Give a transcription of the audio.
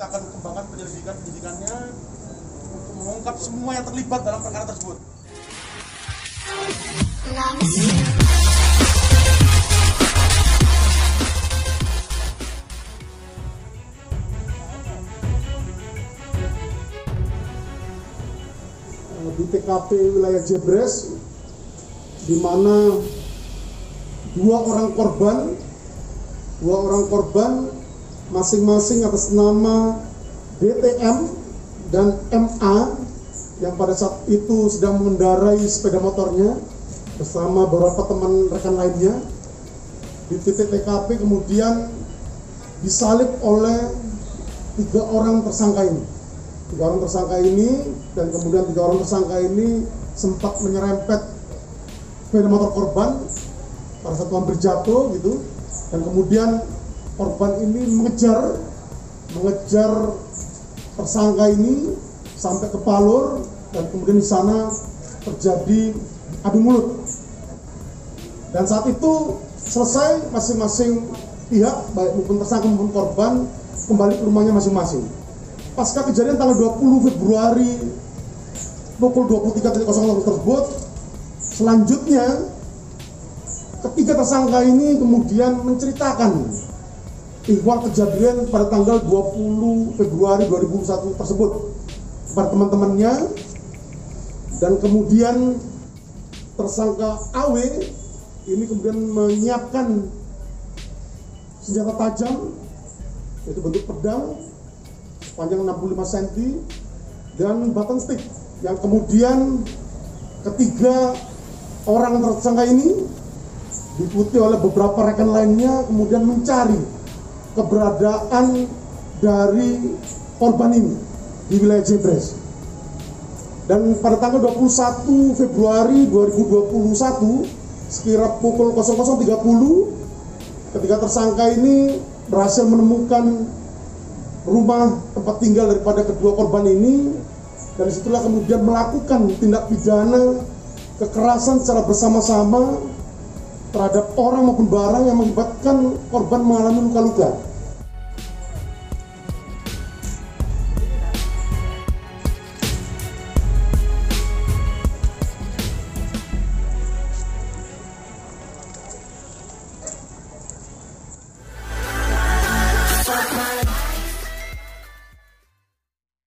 Kita akan kembangkan penyelidikan penyidikannya untuk mengungkap semua yang terlibat dalam perkara tersebut. di TKP wilayah Jebres di mana dua orang korban dua orang korban masing-masing atas nama DTM dan MA yang pada saat itu sedang mengendarai sepeda motornya bersama beberapa teman rekan lainnya di titik TKP kemudian disalib oleh tiga orang tersangka ini. Tiga orang tersangka ini dan kemudian tiga orang tersangka ini sempat menyerempet sepeda motor korban pada saat hampir jatuh gitu. Dan kemudian korban ini mengejar mengejar tersangka ini sampai ke Palur dan kemudian di sana terjadi adu mulut. Dan saat itu selesai masing-masing pihak baik maupun tersangka maupun korban kembali ke rumahnya masing-masing. Pasca kejadian tanggal 20 Februari pukul 23.00 tersebut selanjutnya ketiga tersangka ini kemudian menceritakan ihwal kejadian pada tanggal 20 Februari 2001 tersebut. Kepada teman-temannya. Dan kemudian tersangka AW ini kemudian menyiapkan senjata tajam yaitu bentuk pedang panjang 65 cm dan button stick. Yang kemudian ketiga orang tersangka ini diikuti oleh beberapa rekan lainnya kemudian mencari keberadaan dari korban ini di wilayah Jebres dan pada tanggal 21 Februari 2021 sekira pukul 00.30 ketika tersangka ini berhasil menemukan rumah tempat tinggal daripada kedua korban ini dan di situlah kemudian melakukan tindak pidana kekerasan secara bersama-sama terhadap orang maupun barang yang mengakibatkan korban mengalami luka-luka.